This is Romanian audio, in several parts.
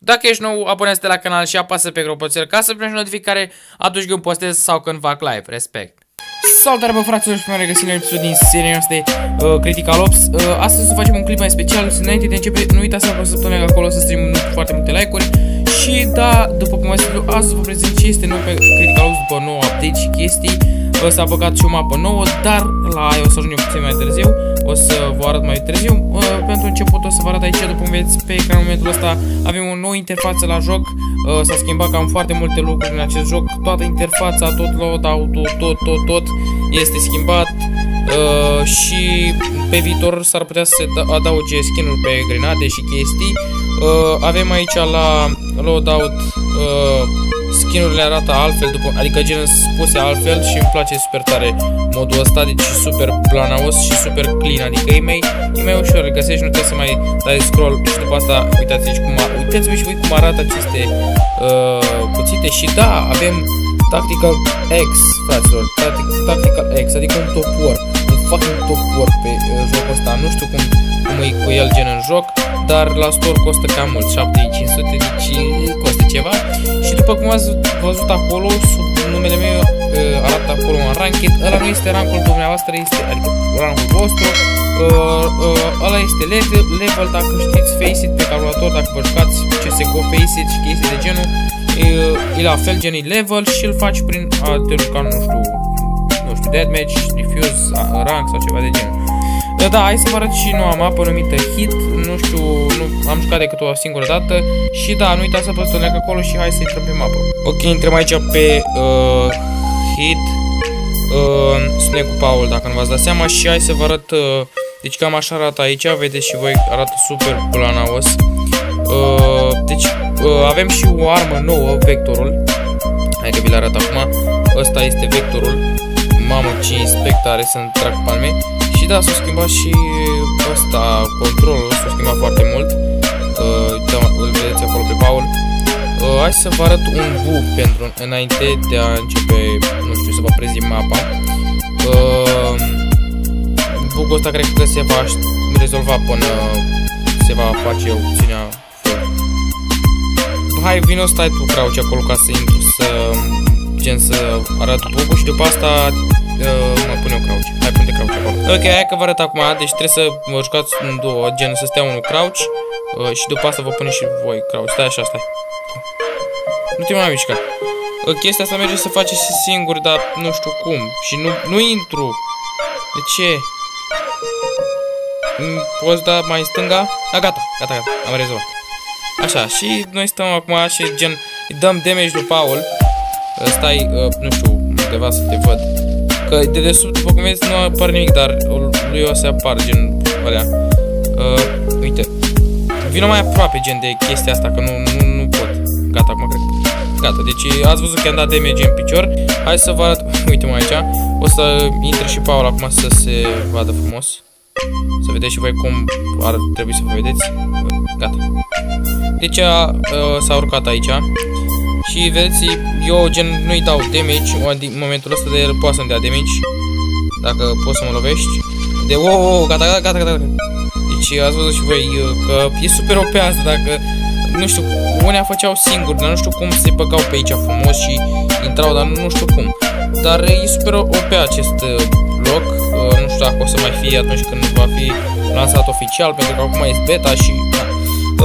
Dacă ești nou, abonează-te la canal și apasă pe clopoțel ca să primești notificare atunci când postez sau când fac live. Respect! Salutare bă fraților și m-am regăsit în episod din seria noastră de uh, Critical Ops uh, Astăzi o facem un clip mai special Înainte de începe, nu uitați să apăsați pe acolo să stream foarte multe like-uri Și da, după cum ați spus, astăzi vă prezint ce este nou pe Critical Ops după nou update și chestii. S-a băgat și o mapă nouă, dar la aia o să ajungem puțin mai târziu. O să vă arăt mai târziu. Uh, Pentru început o să vă arăt aici, după cum vedeți pe ecran în momentul ăsta Avem o nouă interfață la joc. Uh, S-a schimbat cam foarte multe lucruri în acest joc. Toată interfața, tot loadout-ul, tot, tot, tot este schimbat. Uh, Și pe viitor s-ar putea să se adauge skin-uri pe grenade și chestii. Uh, Avem aici la loadout uh, skinurile arată altfel, după, adică gen spuse altfel și îmi place super tare modul ăsta, deci super planaos și super clean, adică e mai, e mai ușor, îl găsești, nu trebuie să mai dai scroll și după asta uitați-vă cum, uitați-vă și voi cum arată aceste uh, cuțite și da, avem Tactical X, fraților, Tactical X, adică un top war, un fucking top war pe uh, jocul ăsta, nu știu cum, cum e cu el gen în joc, dar la store costă cam mult, 7500, deci costă ceva. Și după cum ați văzut acolo, sub numele meu uh, arată acolo un ranked, ăla nu este rankul dumneavoastră, este, adică rankul vostru, uh, uh, ăla este level, level dacă știți Faceit pe calculator, dacă vă jucați CSGO Faceit și chestii de genul, uh, e la fel gen level și îl faci prin a te juca, nu știu, nu știu, deathmatch, diffuse, rank sau ceva de genul. Da, da, hai să vă arăt și noua mapă numită Hit, nu știu, nu am jucat decât o singură dată. Și da, nu uitați să apăsați un like acolo și hai să intrăm pe mapă. Ok, intrăm aici pe uh, Hit, uh, spune cu Paul dacă nu v-ați dat seama. Și hai să vă arăt, uh, deci cam așa arată aici, vedeți și voi, arată super planaos. Uh, deci uh, avem și o armă nouă, vectorul, hai că vi-l arăt acum, ăsta este vectorul, mamă ce inspectare să-mi trag palme da, s-a schimbat și ăsta, controlul s-a schimbat foarte mult. Uh, da, îl vedeți acolo pe Paul. Uh, hai să vă arăt un bug pentru înainte de a începe, nu știu, să vă prezint mapa. Uh, bugul ăsta cred că se va rezolva până se va face opțiunea full. Hai, vino stai tu crouch acolo ca să intru să gen să arăt bugul și după asta uh, mă pun eu crouch. Hai, pune crouch acolo. Ok, hai că vă arăt acum, deci trebuie să vă jucați în două, gen să stea unul crouch uh, și după asta vă pune și voi crouch. Stai așa, stai. Nu te mai mișca. Uh, chestia asta merge să faceți singur, dar nu știu cum. Și nu, nu intru. De ce? Mm, poți da mai stânga? Da, gata, gata, gata, am rezolvat. Așa, și noi stăm acum și gen îi dăm damage lui Paul. Stai, uh, nu știu, undeva să te văd. Că de desubt, după cum vezi, nu apar nimic, dar lui o să apar, gen, alea. Uh, uite. Vino mai aproape, gen, de chestia asta, că nu, nu, nu pot. Gata, acum cred. Gata, deci ați văzut că am dat damage în picior. Hai să vă arăt, uite-mă aici. O să intre și Paul acum să se vadă frumos. Să vedeți și voi cum ar trebui să vă vedeți. Gata. Deci s-a urcat aici. Și vedeți, eu gen nu-i dau damage în momentul ăsta de el poate să-mi dea damage. Dacă poți să mă lovești. De wow, wow, gata, gata, gata, gata. Deci ați văzut și voi uh, că e super OP asta dacă nu știu, unii făceau singur, dar nu știu cum se băgau pe aici frumos și intrau, dar nu știu cum. Dar e super OP acest uh, loc, uh, nu știu dacă o să mai fie atunci când va fi lansat oficial, pentru că acum e beta și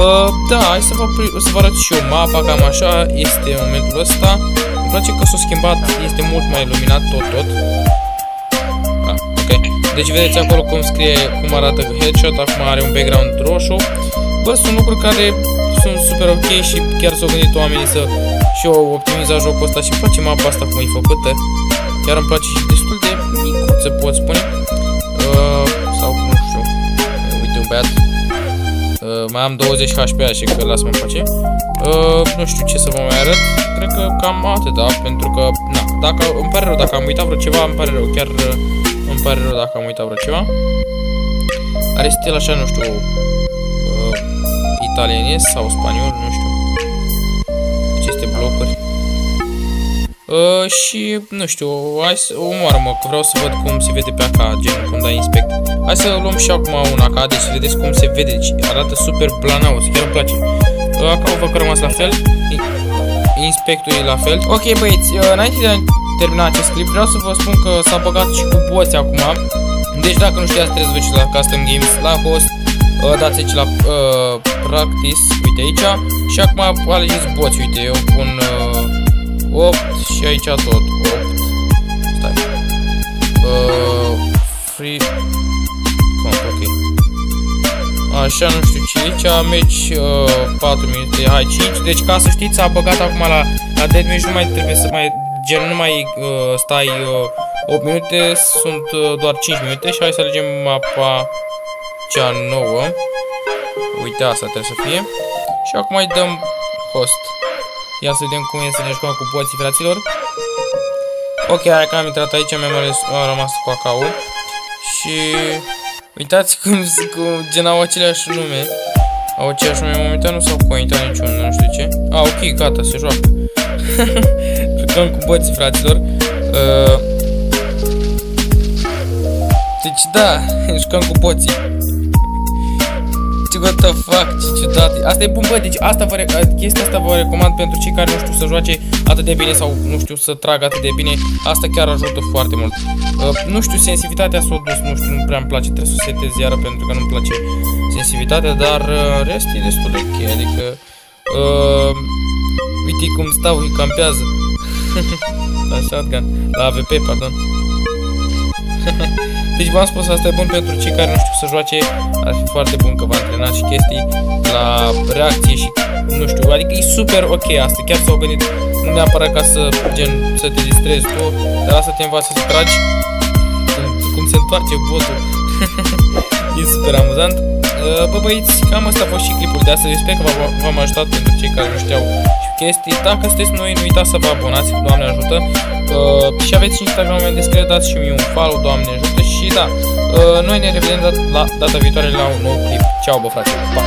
Uh, da, hai să vă, să vă arăt și eu mapa, cam așa este în momentul ăsta. Îmi place că s-a schimbat, este mult mai iluminat tot, tot. Ah, ok. Deci vedeți acolo cum scrie, cum arată headshot, acum are un background roșu. Bă, sunt lucruri care sunt super ok și chiar s-au gândit oamenii să și eu optimiza jocul ăsta și îmi place mapa asta cum e făcută. Chiar îmi place și destul de micuță, pot spune. Uh, sau, nu știu, uite un băiat Uh, mai am 20 HP, așa că lasă-mă în pace. Uh, nu știu ce să vă mai arăt. Cred că cam atât, da? Pentru că, na, dacă, îmi pare rău dacă am uitat vreo ceva, îmi pare rău. Chiar uh, îmi pare rău dacă am uitat vreo ceva. Are stil așa, nu știu, uh, italienez sau spaniol, nu știu. Aceste blocuri. Uh, și, nu știu, hai să omoară-mă, că vreau să văd cum se vede pe AK, gen cum dai inspect. Hai să luăm și acum un AK, deci vedeți cum se vede, deci arată super planaus, chiar îmi place. acolo văd că rămas la fel. Inspectul e la fel. Ok, băieți, uh, înainte de a termina acest clip, vreau să vă spun că s-a băgat și cu boți acum. Deci dacă nu știați, trebuie să vă la Custom Games, la host, uh, dați aici la uh, Practice, uite aici. Și acum alegeți boți, uite, eu pun uh, 8 și aici tot 8. Stai. Uh, free Așa, nu știu ce aici, meci uh, 4 minute, hai 5, deci ca să știți, a băgat acum la, la deathmatch, nu mai trebuie să mai, gen, nu mai uh, stai uh, 8 minute, sunt uh, doar 5 minute și hai să alegem mapa cea nouă. Uite, asta trebuie să fie. Și acum îi dăm host. Ia să vedem cum e să ne jucăm cu poții, fraților. Ok, hai că am intrat aici, mi-am rămas cu acau. Și Uitați cum, cum gen au aceleași nume. Au aceleași nume momentan, nu s-au cointat niciunul, nu știu ce. A, ok, gata, se joacă. Jucăm cu bății, fraților. Uh, deci da, jucăm cu boții what the fuck, ce ciudat. Asta e bun, bă, deci asta vă, chestia asta vă recomand pentru cei care nu știu să joace atât de bine sau nu știu să tragă atât de bine. Asta chiar ajută foarte mult. Uh, nu știu, sensivitatea s-a dus, nu știu, nu prea îmi place, trebuie să o setez iară pentru că nu-mi place sensivitatea, dar uh, rest e destul de ok, adică... Uh, uite cum stau, îi campează. la shotgun, la AVP, pardon. Deci v-am spus, asta e bun pentru cei care nu știu să joace, ar fi foarte bun că vă antrenați și chestii la reacție și nu știu, adică e super ok asta, chiar s-au gândit, nu neapărat ca să, gen, să te distrezi tu, dar asta te învață să tragi cum, cum se întoarce botul. e super amuzant. Uh, bă băiți, cam asta a fost și clipul de astăzi, sper că v-am ajutat pentru cei care nu știau chestii. Dacă sunteți noi, nu uitați să vă abonați, Doamne ajută. Uh, și aveți Instagram în descriere, dați și mie un follow, Doamne ajută și da, uh, noi ne revedem la data viitoare la un nou clip. Ceau, bă, frate! Pa!